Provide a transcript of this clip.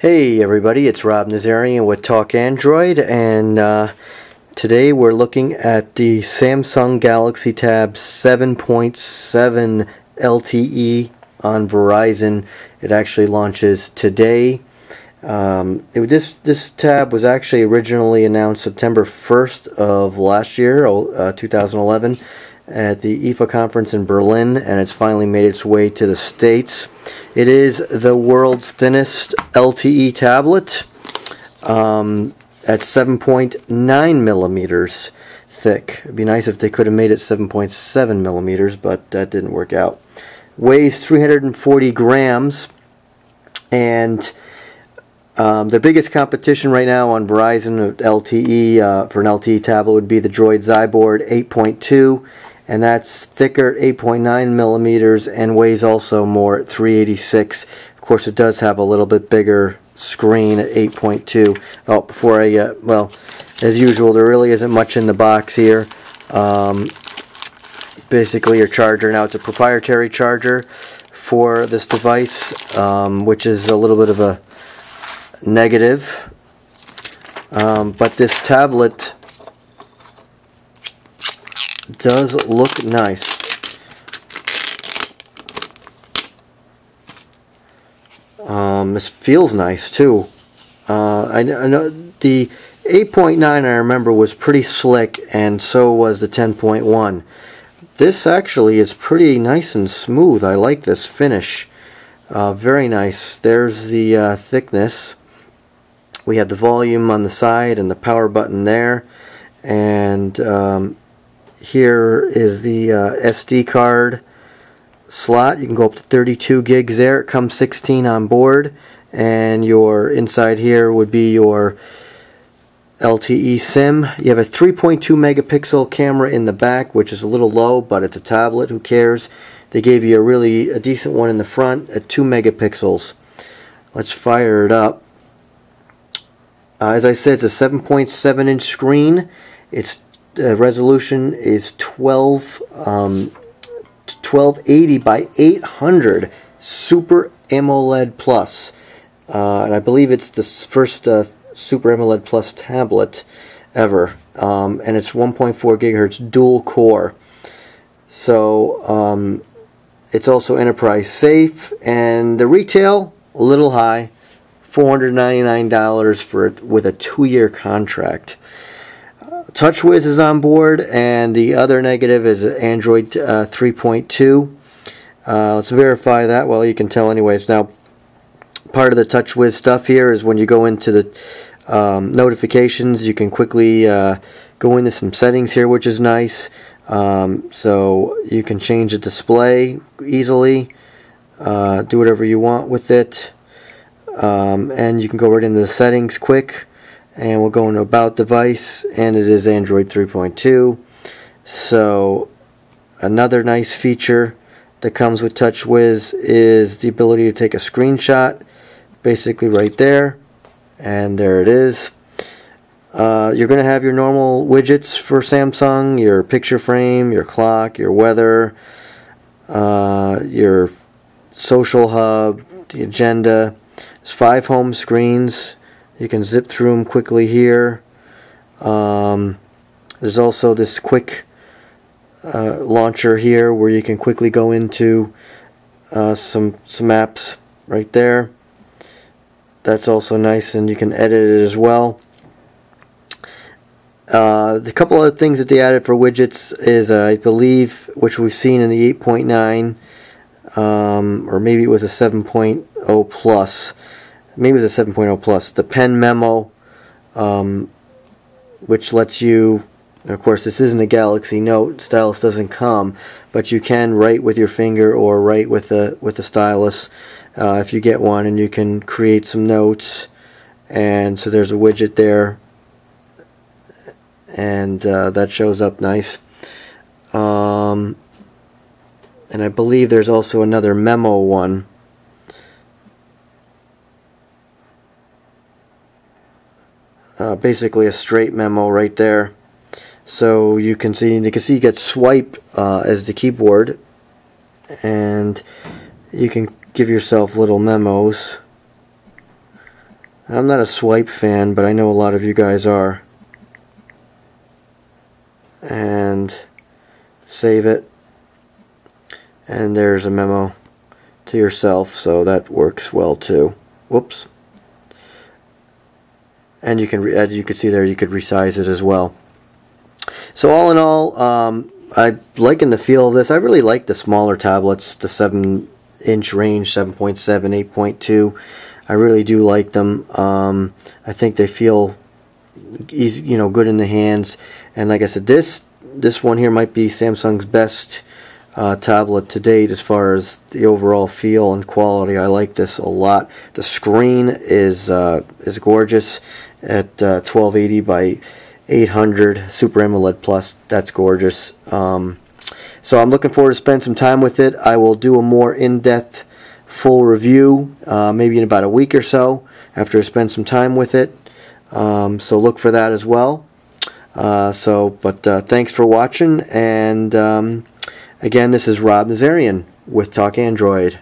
Hey everybody, it's Rob Nazarian with Talk Android, and uh, today we're looking at the Samsung Galaxy Tab 7.7 LTE on Verizon. It actually launches today. Um, it, this this tab was actually originally announced September 1st of last year, uh, 2011, at the IFA conference in Berlin, and it's finally made its way to the States. It is the world's thinnest LTE tablet um, at 7.9 millimeters thick. It'd be nice if they could have made it 7.7 millimeters, but that didn't work out. Weighs 340 grams, and um, the biggest competition right now on Verizon LTE uh, for an LTE tablet would be the Droid Xyboard 8.2 and that's thicker at 8.9 millimeters and weighs also more at 386. Of course, it does have a little bit bigger screen at 8.2. Oh, before I get, well, as usual, there really isn't much in the box here. Um, basically, your charger. Now, it's a proprietary charger for this device, um, which is a little bit of a negative. Um, but this tablet does look nice. Um, this feels nice too. Uh, I, I, know the 8.9 I remember was pretty slick and so was the 10.1. This actually is pretty nice and smooth. I like this finish. Uh, very nice. There's the uh, thickness. We have the volume on the side and the power button there. And um, here is the uh, SD card slot. You can go up to 32 gigs there. It comes 16 on board. And your inside here would be your LTE SIM. You have a 3.2 megapixel camera in the back, which is a little low, but it's a tablet. Who cares? They gave you a really a decent one in the front at 2 megapixels. Let's fire it up. Uh, as I said, it's a 7.7 inch screen. Its uh, resolution is 12 um, 1280 by 800 Super AMOLED Plus, uh, and I believe it's the first uh, Super AMOLED Plus tablet ever, um, and it's 1.4 gigahertz dual core. So um, it's also enterprise safe, and the retail a little high, $499 for it with a two-year contract. TouchWiz is on board, and the other negative is Android uh, 3.2. Uh, let's verify that. Well, you can tell anyways. Now, part of the TouchWiz stuff here is when you go into the um, notifications, you can quickly uh, go into some settings here, which is nice. Um, so you can change the display easily, uh, do whatever you want with it, um, and you can go right into the settings quick and we'll go into about device and it is Android 3.2 so another nice feature that comes with TouchWiz is the ability to take a screenshot basically right there. And there it is. Uh, you're going to have your normal widgets for Samsung your picture frame your clock your weather uh, your social hub the agenda. There's five home screens you can zip through them quickly here. Um, there's also this quick uh, launcher here where you can quickly go into uh, some some apps right there. That's also nice, and you can edit it as well. Uh, the couple other things that they added for widgets is, uh, I believe, which we've seen in the 8.9, um, or maybe it was a 7.0 plus maybe the 7.0 plus, the pen memo, um, which lets you, of course this isn't a Galaxy Note, stylus doesn't come, but you can write with your finger or write with a, with a stylus uh, if you get one and you can create some notes and so there's a widget there and uh, that shows up nice. Um, and I believe there's also another memo one uh, basically a straight memo right there. So you can see you can see you get swipe uh, as the keyboard, and you can give yourself little memos I'm not a swipe fan, but I know a lot of you guys are. And save it. And there's a memo to yourself, so that works well too. Whoops. And you can, as you can see there, you could resize it as well. So all in all, um, I liking the feel of this. I really like the smaller tablets, the 7 inch range, 7.7, 8.2. I really do like them. Um, I think they feel easy, you know, good in the hands. And like I said, this this one here might be Samsung's best uh, tablet to date as far as the overall feel and quality. I like this a lot. The screen is uh, is gorgeous at uh, 1280 by 800 Super AMOLED Plus. That's gorgeous. Um, so I'm looking forward to spend some time with it. I will do a more in-depth full review uh, maybe in about a week or so after I spend some time with it. Um, so look for that as well. Uh, so, but uh, thanks for watching, and um, again, this is Rob Nazarian with Talk Android.